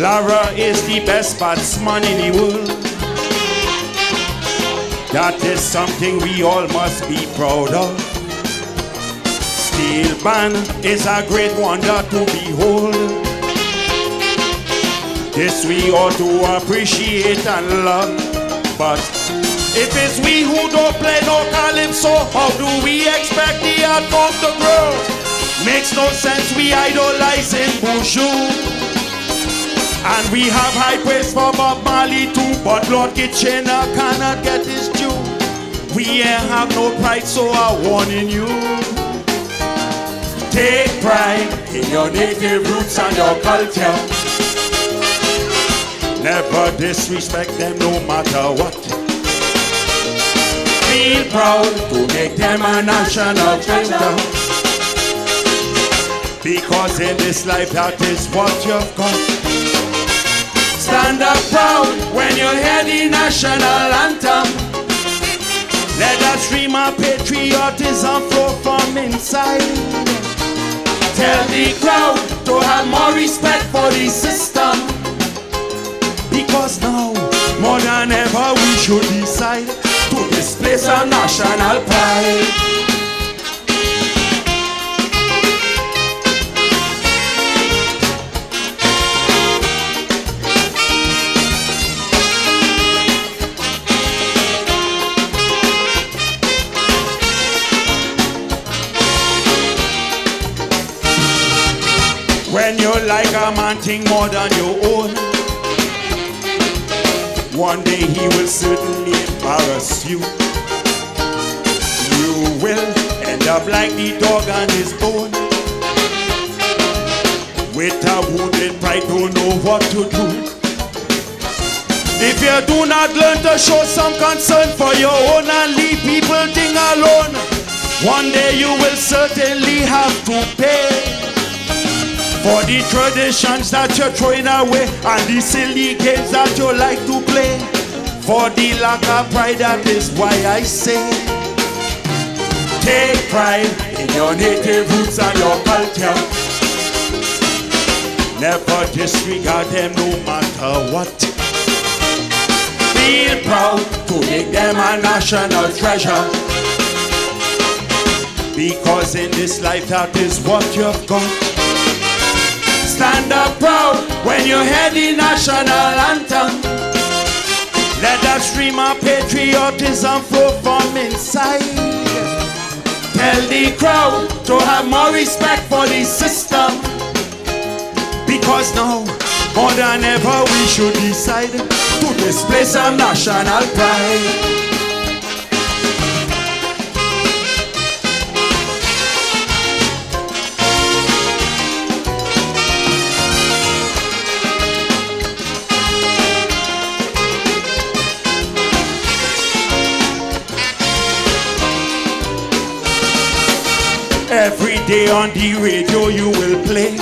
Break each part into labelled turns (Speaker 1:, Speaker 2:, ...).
Speaker 1: Lara is the best batsman in the world. That is something we all must be proud of. Steel band is a great wonder to behold. This we ought to appreciate and love. But if it's we who don't play no calypso, how do we expect the outcome to grow? Makes no sense we idolizing Buju. And we have high praise for Bob Marley too, but Lord Kitchener cannot get his due. We ain't have no pride, so I'm warning you. Take pride in your native roots and your culture. Never disrespect them no matter what. Feel proud to make them a national treasure. Because in this life that is what you've got. Stand up proud when you hear the national anthem. Let that stream of patriotism flow from inside. Tell the crowd to have more respect for the system. Because now, more than ever, we should decide to displace our national pride. Like a man think more than your own. One day he will certainly embarrass you. You will end up like the dog on his bone. With a wounded pride don't know what to do. If you do not learn to show some concern for your own and leave people think alone One day you will certainly have to pay for the traditions that you're throwing away and the silly games that you like to play. For the lack of pride, that is why I say, take pride in your native roots and your culture. Never disregard them no matter what. Feel proud to make them a national treasure. Because in this life that is what you've got. Stand up proud when you hear the national anthem. Let that stream of patriotism flow from inside. Tell the crowd to have more respect for the system. Because now, more than ever, we should decide to display some national pride. Day on the radio you will play.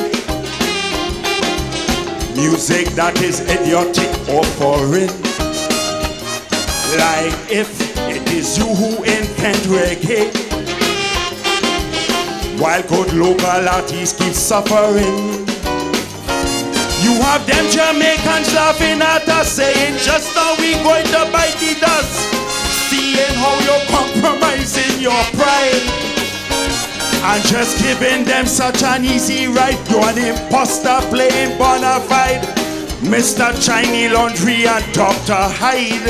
Speaker 1: Music that is idiotic or foreign. Like if it is you who invent reggae. While good local artists keep suffering. You have them Jamaicans laughing at us saying Just now we going to bite the dust? Seeing how you're compromising your pride and just giving them such an easy ride. You're an imposter playing bona fide. Mr. Chinese Laundry and Dr. Hyde.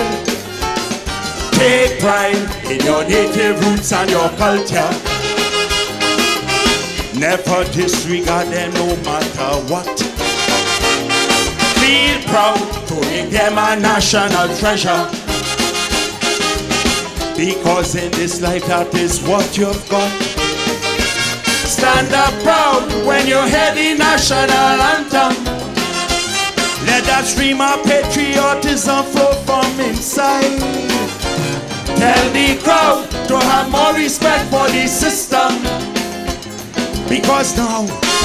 Speaker 1: Take pride in your native roots and your culture. Never disregard them no matter what. Feel proud to make them a national treasure. Because in this life that is what you've got. Stand up proud when you hear the national anthem. Let that stream of patriotism flow from inside. Tell the crowd to have more respect for the system. Because now,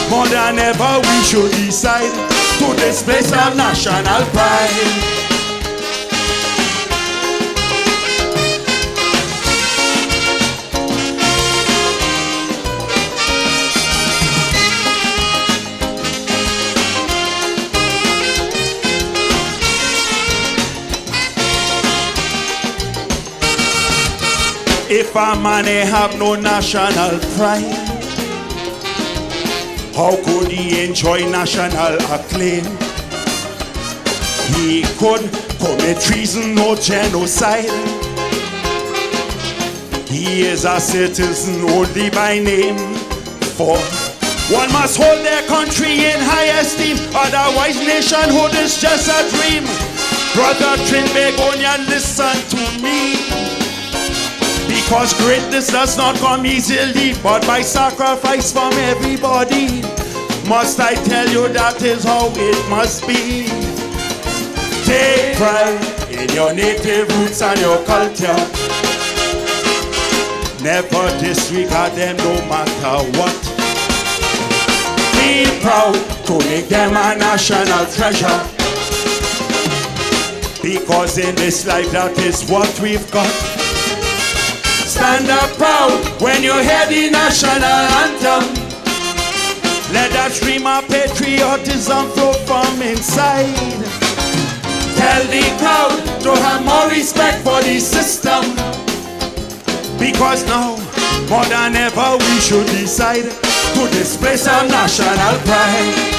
Speaker 1: more than ever, we should decide to display some national pride. If a man have no national pride, how could he enjoy national acclaim? He could commit treason or genocide. He is a citizen only by name. For one must hold their country in high esteem, otherwise nationhood is just a dream. Brother Trinbagonian, listen to me. Because greatness does not come easily, but by sacrifice from everybody. Must I tell you that is how it must be? Take pride in your native roots and your culture. Never disregard them no matter what. Be proud to make them a national treasure. Because in this life that is what we've got. Stand up proud when you hear the national anthem. Let that stream of patriotism flow from inside. Tell the crowd to have more respect for the system. Because now, more than ever, we should decide to displace our national pride.